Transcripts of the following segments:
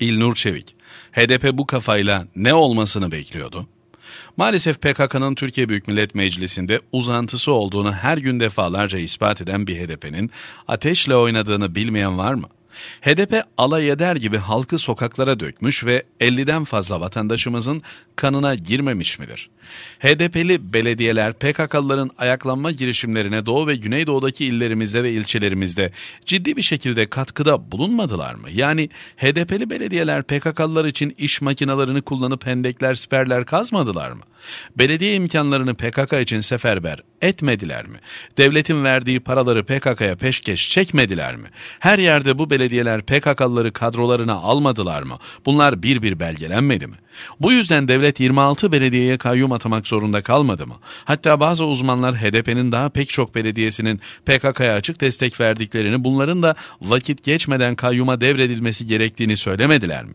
İlnur Çevik, HDP bu kafayla ne olmasını bekliyordu? Maalesef PKK'nın Türkiye Büyük Millet Meclisi'nde uzantısı olduğunu her gün defalarca ispat eden bir HDP'nin ateşle oynadığını bilmeyen var mı? HDP alay eder gibi halkı sokaklara dökmüş ve 50'den fazla vatandaşımızın kanına girmemiş midir? HDP'li belediyeler PKK'lıların ayaklanma girişimlerine Doğu ve Güneydoğu'daki illerimizde ve ilçelerimizde ciddi bir şekilde katkıda bulunmadılar mı? Yani HDP'li belediyeler PKK'lılar için iş makinalarını kullanıp hendekler, siperler kazmadılar mı? Belediye imkanlarını PKK için seferber etmediler mi? Devletin verdiği paraları PKK'ya peşkeş çekmediler mi? Her yerde bu belediyeler PKK'lıları kadrolarına almadılar mı? Bunlar bir bir belgelenmedi mi? Bu yüzden devlet 26 belediyeye kayyum atamak zorunda kalmadı mı? Hatta bazı uzmanlar HDP'nin daha pek çok belediyesinin PKK'ya açık destek verdiklerini, bunların da vakit geçmeden kayyuma devredilmesi gerektiğini söylemediler mi?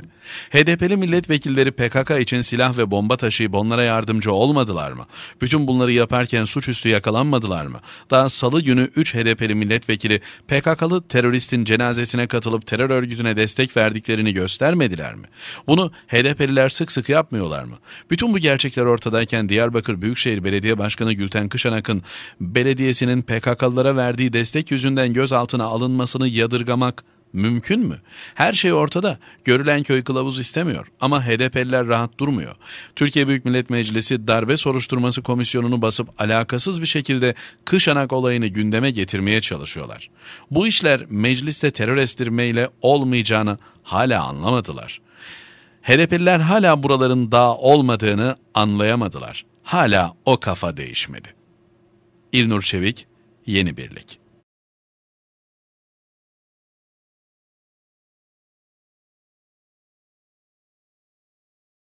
HDP'li milletvekilleri PKK için silah ve bomba taşıyıp onlara yardımcı olmadılar mı? Bütün bunları yaparken suçüstü yakalanmadılar mı? Daha salı günü 3 HDP'li milletvekili PKK'lı teröristin cenazesine katılıp terör örgütüne destek verdiklerini göstermediler mi? Bunu HDP'liler sık sık yapmıyorlar mı? Bütün bu gerçekler ortadayken Diyarbakır Büyükşehir Belediye Başkanı Gülten Kışanak'ın belediyesinin PKK'lılara verdiği destek yüzünden gözaltına alınmasını yadırgamak Mümkün mü? Her şey ortada. Görülen köy kılavuz istemiyor ama HDP'liler rahat durmuyor. Türkiye Büyük Millet Meclisi darbe soruşturması komisyonunu basıp alakasız bir şekilde Kışanak olayını gündeme getirmeye çalışıyorlar. Bu işler mecliste terör estirmeyle olmayacağını hala anlamadılar. HDP'liler hala buraların dağ olmadığını anlayamadılar. Hala o kafa değişmedi. İlnur Çevik, Yeni Birlik